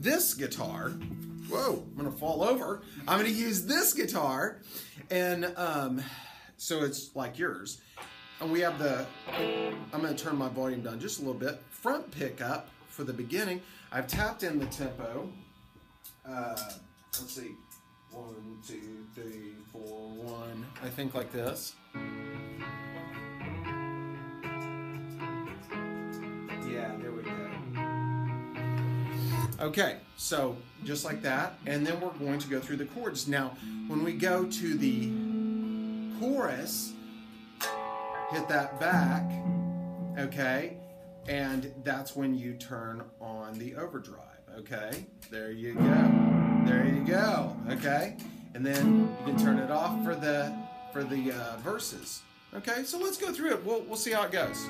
this guitar. Whoa, I'm gonna fall over. I'm gonna use this guitar, and um, so it's like yours. And we have the. I'm gonna turn my volume down just a little bit. Front pickup for the beginning. I've tapped in the tempo. Uh, let's see. One, two, three, four, one. I think like this. Okay, so just like that, and then we're going to go through the chords. Now, when we go to the chorus, hit that back, okay, and that's when you turn on the overdrive, okay? There you go. There you go, okay? And then you can turn it off for the for the uh, verses. Okay, so let's go through it. We'll, we'll see how it goes.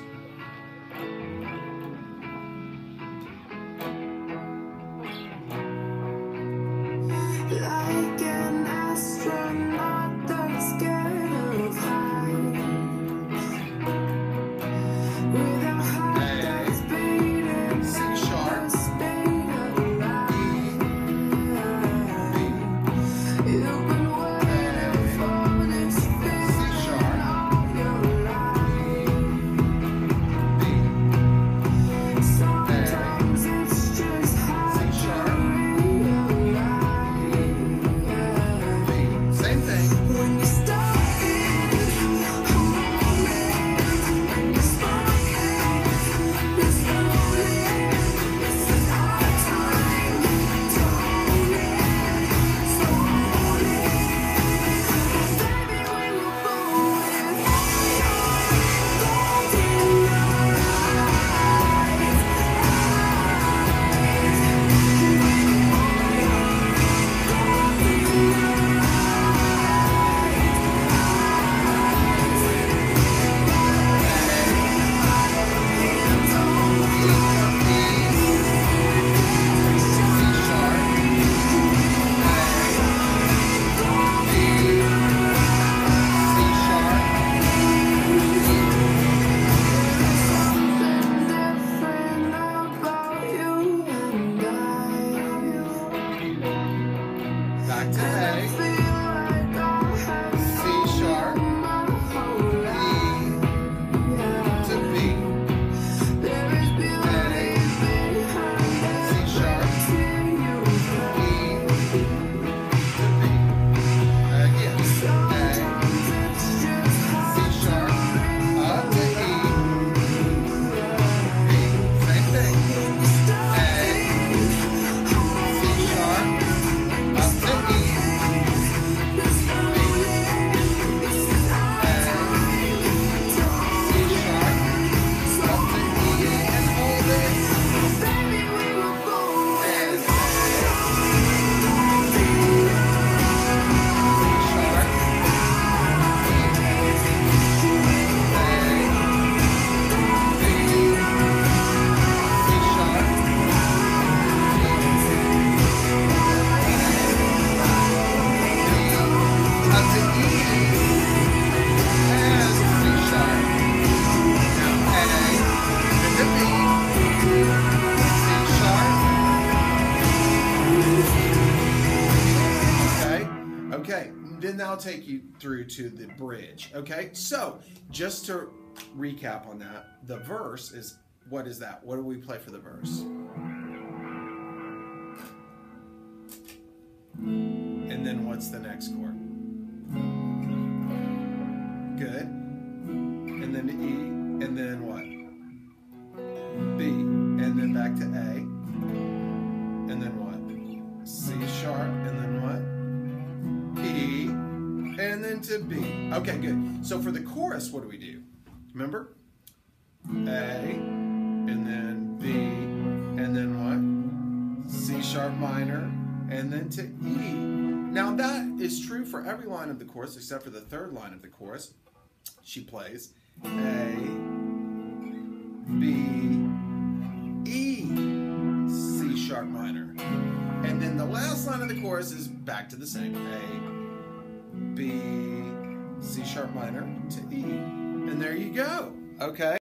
That'll take you through to the bridge. Okay, so just to recap on that, the verse is what is that? What do we play for the verse? And then what's the next chord? Good. And then E, and then what? B, and then back to A, then to B. Okay, good. So for the chorus, what do we do? Remember? A, and then B, and then what? C sharp minor, and then to E. Now that is true for every line of the chorus except for the third line of the chorus. She plays A, B, E, C sharp minor. And then the last line of the chorus is back to the same A, B, C sharp minor to E. And there you go. Okay.